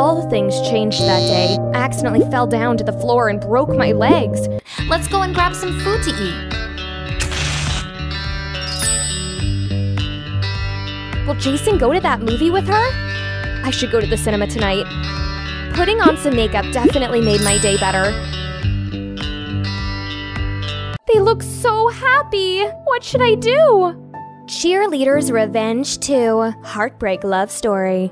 All things changed that day. I accidentally fell down to the floor and broke my legs. Let's go and grab some food to eat. Will Jason go to that movie with her? I should go to the cinema tonight. Putting on some makeup definitely made my day better. They look so happy. What should I do? Cheerleaders Revenge 2 Heartbreak Love Story.